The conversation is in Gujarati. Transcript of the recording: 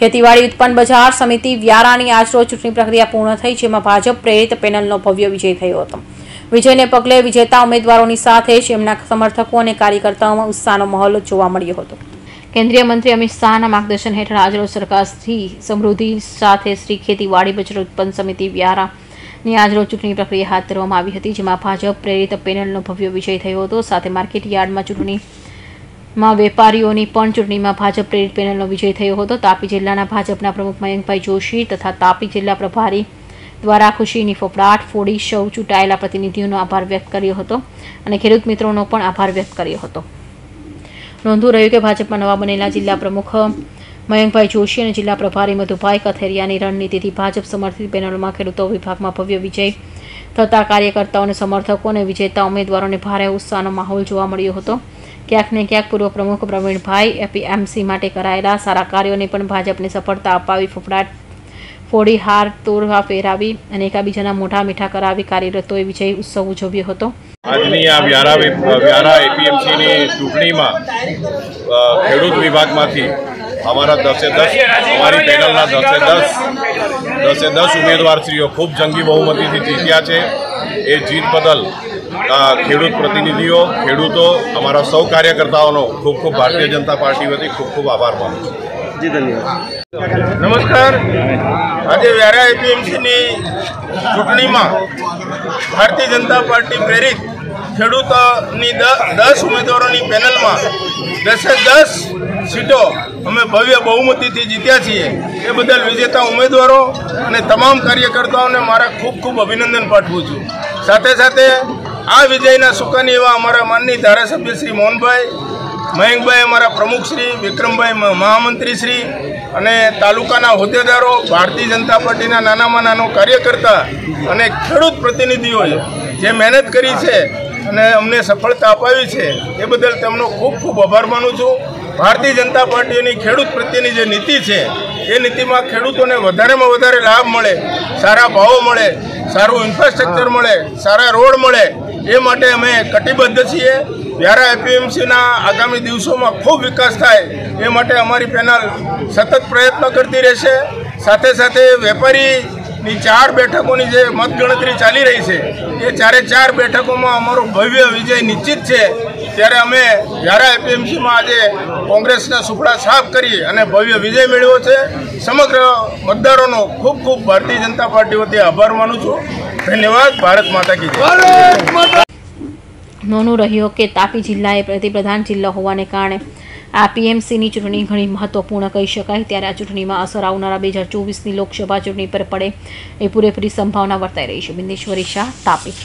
ખેતીવાડી ઉત્પન્ન બજાર સમિતિ વ્યારાની આજરોજ ચૂંટણી પ્રક્રિયા પૂર્ણ થઈ, જેમાં ભાજપ પ્રેરિત પેનલનો ભવ્ય વિજય થયો હતો. વિજયને પગલે વિજેતા ઉમેદવારોની સાથે જ એમના સમર્થકો અને કાર્યકર્તાઓમાં ઉત્સાહનો માહોલ જોવા મળ્યો હતો. કેન્દ્રીય મંત્રી અમિત શાહના માર્ગદર્શન હેઠળ આજરોજ સરકારથી સમૃદ્ધિ સાથે શ્રી ખેતીવાડી બજાર ઉત્પન્ન સમિતિ વ્યારાની આજરોજ ચૂંટણી પ્રક્રિયા હાથ ધરવામાં આવી હતી, જેમાં ભાજપ પ્રેરિત પેનલનો ભવ્ય વિજય થયો હતો. સાથે માર્કેટ યાર્ડમાં ચૂંટણી માં વેપારીઓની પણ ચૂંટણીમાં ભાજપ પ્રેરિત પેનલનો વિજય થયો હતો. તાપી જિલ્લાના ભાજપના પ્રમુખ મયંકભાઈ જોશી તથા તાપી જિલ્લા પ્રભારી દ્વારા ખુશીની ફફડાટ ફોડી સૌ ચૂંટાયેલા પ્રતિનિધિઓનો આભાર વ્યક્ત કર્યો હતો અને ખેડૂત મિત્રોનો પણ આભાર વ્યક્ત કર્યો હતો. નોંધવું રહ્યું કે ભાજપમાં નવા બનેલા જિલ્લા પ્રમુખ મયંકભાઈ જોશી અને જિલ્લા પ્રભારી મધુભાઈ કથેરિયાની રણનીતિથી ભાજપ સમર્થિત પેનલોમાં ખેડૂતો વિભાગમાં ભવ્ય વિજય થતા કાર્યકર્તાઓ અને સમર્થકો અને વિજેતા ઉમેદવારોને ભારે ઉત્સાહનો માહોલ જોવા મળ્યો હતો. ક્યાંક ને ક્યાંક પૂર્વ પ્રમુખ પ્રવીણભાઈ એપીએમસી માટે કરાયેલા સારા કાર્યોને પણ ભાજપને સફળતા અપાવી ફફડાટ ફોડી હાર તોડવા ફેરાવી અને એકાબીજાના મોઢા મીઠા કરાવી કાર્યરતોએ વિજય ઉત્સવ ઉજવ્યો હતો. આજની આ વ્યારા વ્યારા એપીએમસીની ચૂંટણીમાં ખેડૂત વિભાગમાંથી અમારા દસે દસ અમારી પેનલના દસે દસ દસે દસ ઉમેદવારશ્રીઓ ખૂબ જંગી બહુમતીથી જીત્યા છે. એ જીત બદલ ખેડૂત પ્રતિનિધિઓ ખેડૂતો અમારા સૌ કાર્યકર્તાઓનો ખૂબ ખૂબ ભારતીય જનતા પાર્ટી વતી ખૂબ ખૂબ આભાર માનું છું. જી ધન્યવાદ. નમસ્કાર. આજે વ્યારા એપીએમસીની ચૂંટણીમાં ભારતીય જનતા પાર્ટી પ્રેરિત ખેડૂતોની દસ ઉમેદવારોની પેનલમાં દસે દસ સીટો અમે ભવ્ય બહુમતીથી જીત્યા છીએ. એ બદલ વિજેતા ઉમેદવારો અને તમામ કાર્યકર્તાઓને મારા ખૂબ ખૂબ અભિનંદન પાઠવું છું. સાથે સાથે આ વિજયના સુકાની એવા અમારા માનની ધારાસભ્ય શ્રી મોહનભાઈ, મયંકભાઈ અમારા પ્રમુખ શ્રી, વિક્રમભાઈ મહામંત્રી શ્રી અને તાલુકાના હોદ્દેદારો, ભારતીય જનતા પાર્ટીના નાનામાં નાનો કાર્યકર્તા અને ખેડૂત પ્રતિનિધિઓએ જે મહેનત કરી છે અને અમને સફળતા અપાવી છે, એ બદલ તેમનો ખૂબ ખૂબ આભાર માનું છું. ભારતીય જનતા પાર્ટીની ખેડૂત પ્રત્યેની જે નીતિ છે, એ નીતિમાં ખેડૂતોને વધારેમાં વધારે લાભ મળે, સારા ભાવો મળે, સારું ઇન્ફ્રાસ્ટ્રક્ચર મળે, સારા રોડ મળે, એ માટે અમે કટિબદ્ધ છીએ. વ્યારા એપીએમસીના આગામી દિવસોમાં ખૂબ વિકાસ થાય, એ માટે અમારી પેનલ સતત પ્રયત્ન કરતી રહેશે. સાથે સાથે વેપારીની ચાર બેઠકોની જે મતગણતરી ચાલી રહી છે, એ ચારે ચાર બેઠકોમાં અમારો ભવ્ય વિજય નિશ્ચિત છે. ત્યારે અમે વ્યારા એપીએમસીમાં આજે કોંગ્રેસના સુપડા સાફ કરી અને ભવ્ય વિજય મેળવ્યો છે, સમગ્ર મતદારોનો ખૂબ ખૂબ ભારતીય જનતા પાર્ટી વતી આભાર માનું છું. ધન્યવાદ. ભારત માતા કી જય. રહ્યો કે તાપી જિલ્લા એ પ્રતિપ્રધાન જિલ્લો હોવાને કારણે આ પીએમસીની ચૂંટણી ઘણી મહત્વપૂર્ણ કહી શકાય. ત્યારે આ ચૂંટણીમાં અસર આવનારા બે હજાર ચોવીસની લોકસભા ચૂંટણી પર પડે એ પૂરેપૂરી સંભાવના વર્તાઈ રહી છે. બિંદેશ્વરી શાહ, તાપી.